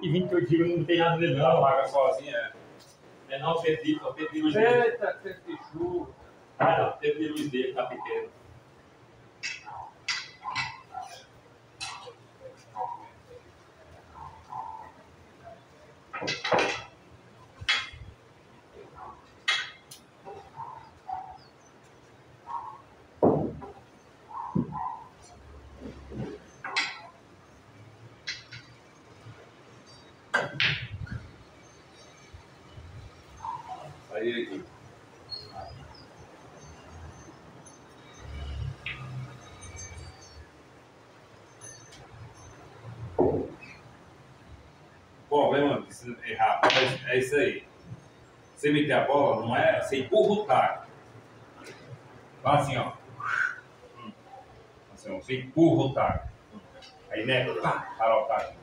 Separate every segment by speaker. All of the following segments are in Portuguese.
Speaker 1: E 28 gigas não tem nada
Speaker 2: Ela
Speaker 1: não.
Speaker 2: sozinha, é.
Speaker 1: É não, de, só de luz dele.
Speaker 3: Eita, que chuva.
Speaker 1: Ah, não, de luz dele, tá pequeno.
Speaker 2: Aí aqui. O problema se errar é é isso aí. Você meter a bola, não é? Você empurra o taco. Fala assim, ó. Assim, ó, você empurra o taco. Aí, né? Pá, para o taco.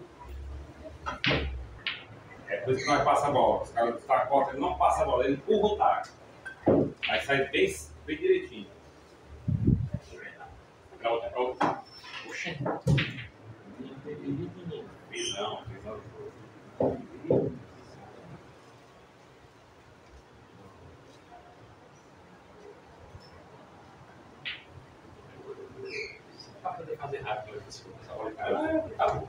Speaker 2: É por isso que nós passa a bola. Os caras do taco, ele não passa a bola, ele empurra o taco. Aí sai bem, bem direitinho.
Speaker 1: Pra outra, pra outra. Oxê.
Speaker 2: Visão, visão.
Speaker 1: Fazer rápido, essa bola caiu. Acabou.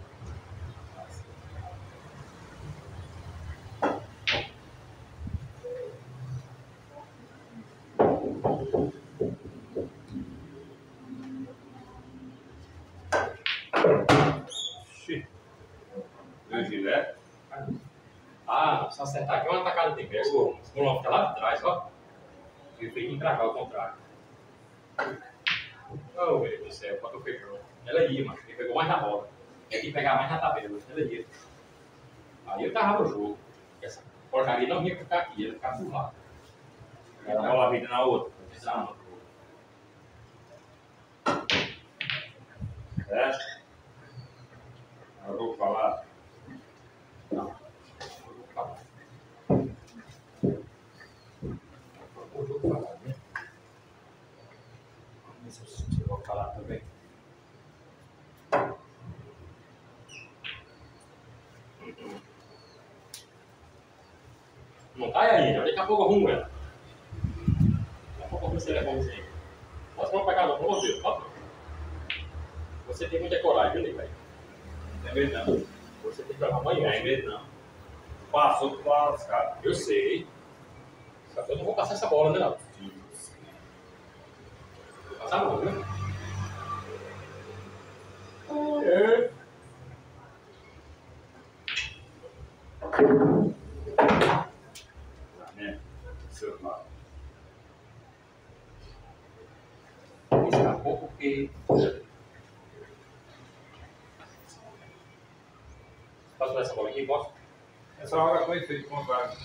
Speaker 2: Xi. Meu gilete.
Speaker 1: Ah, se acertar aqui, uma tacada de pé. O pulão fica lá de trás, ó. E tem que entrar ao contrário. Oh, meu Deus do céu, quanto fechou. Ela ia, mas ele pegou mais na bola. Tem que pegar mais na tabela, ela ia. Aí eu tava no jogo. Essa porcaria não ia ficar aqui, ia ficar por lá.
Speaker 2: A bola vira na outra.
Speaker 1: Não,
Speaker 2: É? Eu vou falar.
Speaker 1: não. Eu vou falar. Eu vou falar, né? Vamos ver se eu vou falar também. Não cai ainda, daqui a pouco arrumo ela. Daqui a pouco arrumo esse telefone. Posso não pegar não, por Deus, ó. Você tem muita coragem, viu, velho?
Speaker 2: Não tem medo não.
Speaker 1: Você tem que levar amanhã.
Speaker 2: Tem medo não. Passou pro lascado.
Speaker 1: Eu sei. Só que eu não vou passar essa bola, né, não? Vou passar não, viu? É.
Speaker 2: Tá vendo? Seu lado.
Speaker 1: Escapou porque... Posso dar essa bola aqui? Posso?
Speaker 2: Essa hora com efeito contrário.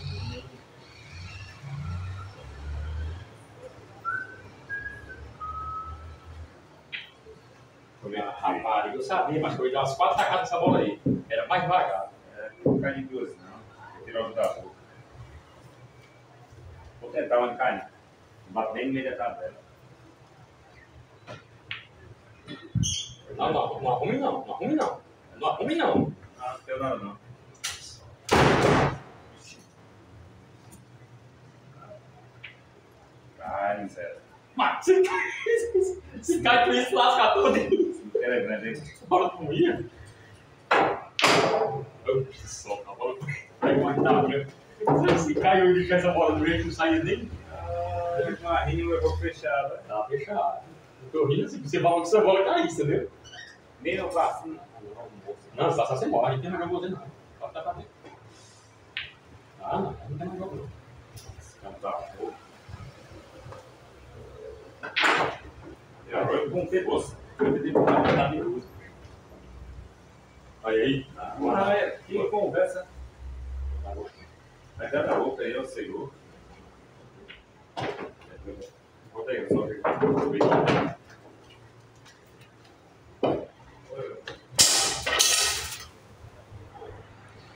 Speaker 1: Ah, rapaz, eu sabia, mas eu ia dar umas quatro tacadas nessa bola aí. Era mais devagar.
Speaker 2: É, não vou ficar de duas, não. Tirar o da boca. Vou tentar onde cai. Não bate nem no meio da tabela.
Speaker 1: Não, não, não arrume não. Não arrume não. Não arrume não.
Speaker 2: Ah, não tem nada não. Cai, Zé.
Speaker 1: Mas se cai, se cai com isso, lasca todo.
Speaker 2: É hein?
Speaker 1: bola não ia. Eu que só, a bola vai guardar, né? Se caiu de essa bola do meio, não saía nem.
Speaker 2: Ah, rima eu vou fechar, né?
Speaker 1: Tá fechado. Eu tô rindo assim, você falou que essa bola caísse, entendeu?
Speaker 2: Eu faço.
Speaker 1: Não, se passar bola, a gente tem mais jogo não. Pode dar pra dentro. Ah, não, não tem mais jogo não.
Speaker 2: Então tá. E agora eu vou ter você. Eu ter que botar de luz.
Speaker 1: Olha aí.
Speaker 2: Ah, é. Que conversa.
Speaker 1: Tá.
Speaker 2: Mas já da boca aí, eu sei. Bota aí, só.